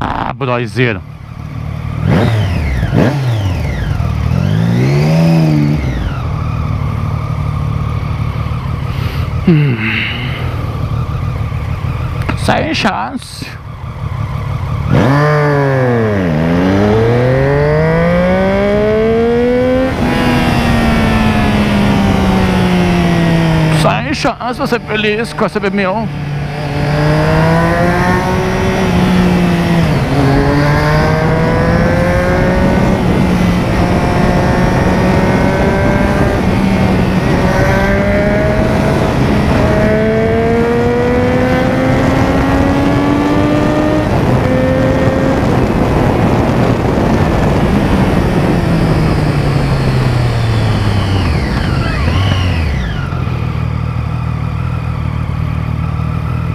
Ah, broizeiro. Hum. Sem chance. Sem chance você feliz com essa BM1.